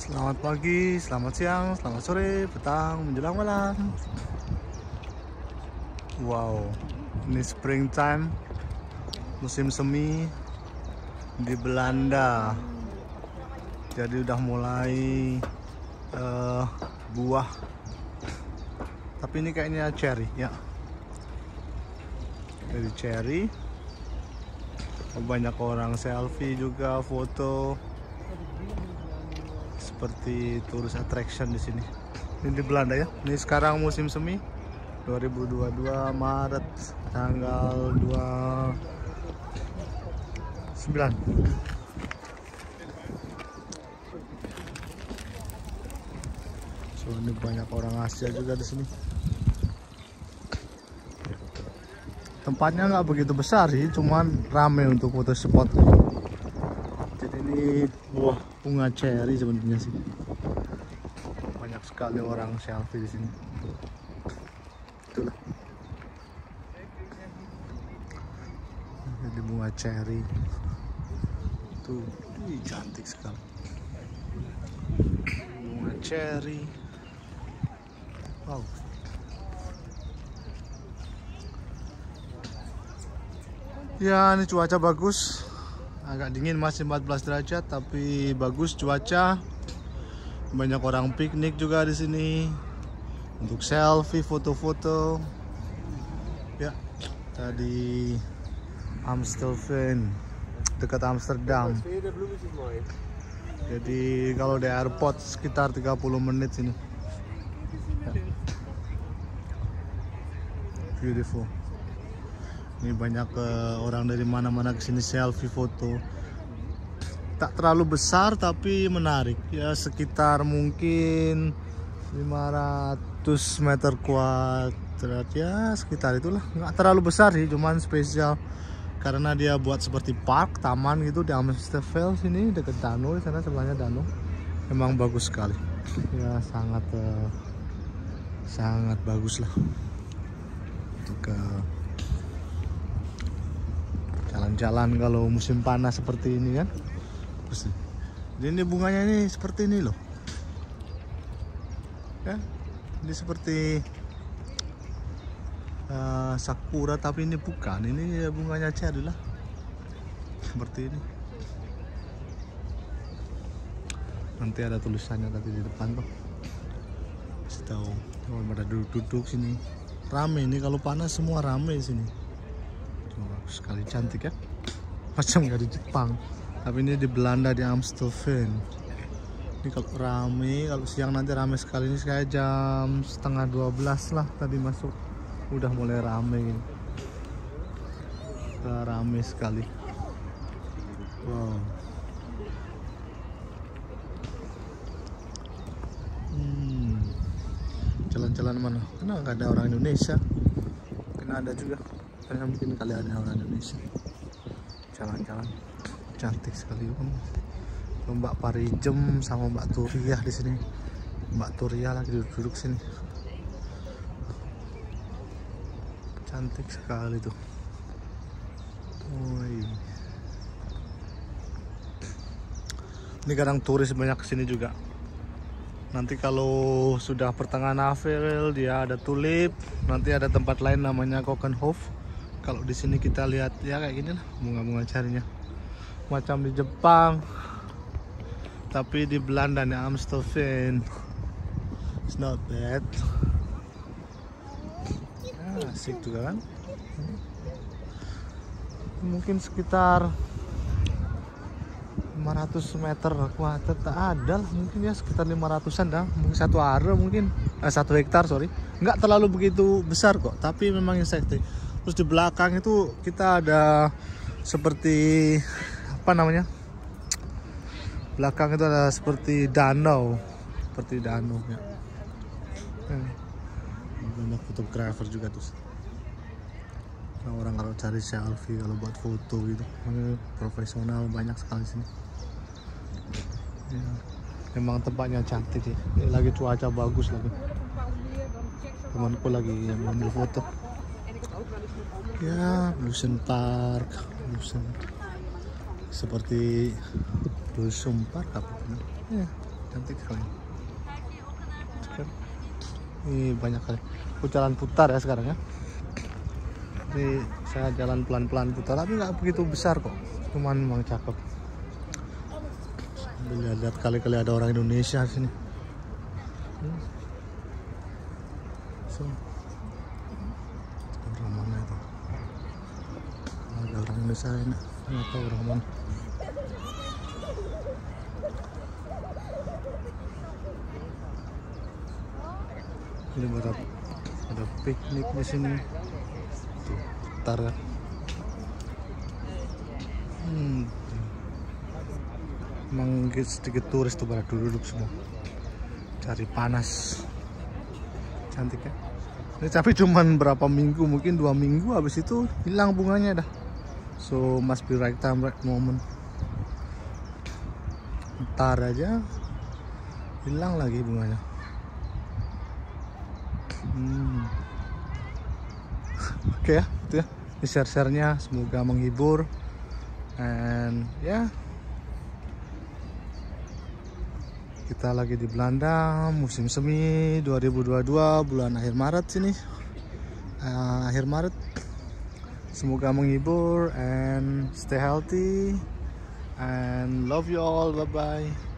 Selamat pagi, selamat siang, selamat sore, petang, menjelang malam. Wow, ini springtime, musim semi di Belanda. Jadi udah mulai uh, buah. Tapi ini kayaknya cherry ya. Jadi cherry. Banyak orang selfie juga, foto seperti tourist attraction di sini. Ini di Belanda ya. Ini sekarang musim semi 2022 Maret tanggal 29. So ini banyak orang Asia juga di sini. Tempatnya nggak begitu besar sih, cuman rame untuk foto spot. Jadi ini buah bunga cherry sebenarnya sih. Banyak sekali orang selfie di sini. Itulah. Jadi bunga cherry. Tuh, Ih, cantik sekali. Bunga cherry. Wow. Ya, ini cuaca bagus. Agak dingin masih 14 derajat tapi bagus cuaca. Banyak orang piknik juga di sini. Untuk selfie, foto-foto. Ya, tadi Amstelveen dekat Amsterdam. Jadi kalau di airport sekitar 30 menit sini. Ya. Beautiful. Ini banyak uh, orang dari mana-mana ke sini selfie foto. Tak terlalu besar tapi menarik. Ya sekitar mungkin 500 meter kuadrat ya sekitar itulah. Nggak terlalu besar sih, cuman spesial karena dia buat seperti park, taman gitu di Amstelveen sini dekat danau di sana sebelahnya danau. Memang bagus sekali. Ya sangat uh, sangat bagus lah untuk uh, jalan-jalan kalau musim panas seperti ini kan? Jadi ini bunganya ini seperti ini loh. Ya ini seperti uh, sakura tapi ini bukan. Ini bunganya cherry lah. Seperti ini. Nanti ada tulisannya tadi di depan tuh. Tahu. Pada duduk-duduk sini. Rame ini kalau panas semua rame sini bagus sekali cantik ya. Macam nggak di Jepang. Tapi ini di Belanda di Amstelveen. Ini kalau rame kalau siang nanti rame sekali. Ini kayak jam setengah 12 lah tadi masuk. Udah mulai rame ini. Rame sekali. Wow. Hmm. jalan-jalan hmm. mana? Karena nggak ada orang Indonesia? Mungkin ada juga karena mungkin kali ada orang Indonesia. Jalan-jalan. Cantik sekali om. Mbak Parijem sama Mbak Turia di sini. Mbak Turia lagi duduk-duduk sini. Cantik sekali tuh. Woi. ini kadang turis banyak ke sini juga. Nanti kalau sudah pertengahan April dia ada tulip. Nanti ada tempat lain namanya Kokenhof kalau di sini kita lihat ya kayak gini lah bunga-bunga carinya. Macam di Jepang tapi di Belanda nih Amstelveen. It's not bad. Ya, asik juga kan? Mungkin sekitar 500 meter kuadrat tak ada lah. Mungkin ya sekitar 500an dah. Mungkin satu area mungkin. Eh, satu hektar sorry. Nggak terlalu begitu besar kok tapi memang insectic terus di belakang itu kita ada seperti apa namanya? Belakang itu ada seperti danau. Seperti danau ya. Banyak fotografer juga tuh. Nah, orang kalau cari selfie kalau buat foto gitu profesional banyak sekali sini. Ya, memang tempatnya cantik sih. Ini lagi cuaca bagus lagi. Temanku lagi ambil foto ya Blusen Park. Blusen seperti Blusen Park apa? Ya cantik sekali. Ini banyak kali. Aku jalan putar ya sekarang ya. Ini saya jalan pelan-pelan putar tapi nggak begitu besar kok. Cuman memang cakep. Lihat-lihat kali-kali ada orang Indonesia sini. Hmm. so orang mana itu orang Indonesia ini. Tahu orang mana. Ini ada ada piknik di sini. Tuh putar ya. Hmm. emang sedikit turis tuh pada duduk semua. Cari panas. Cantik ya? Ini tapi cuman berapa minggu mungkin dua minggu habis itu hilang bunganya dah so must be right time right moment ntar aja hilang lagi bunganya Hmm. Oke okay, ya, itu ya. Ini share-share-nya semoga menghibur. And ya. Yeah. Kita lagi di Belanda, musim semi 2022 bulan akhir Maret sini. Uh, akhir Maret. Semoga menghibur and stay healthy and love you all. Bye bye.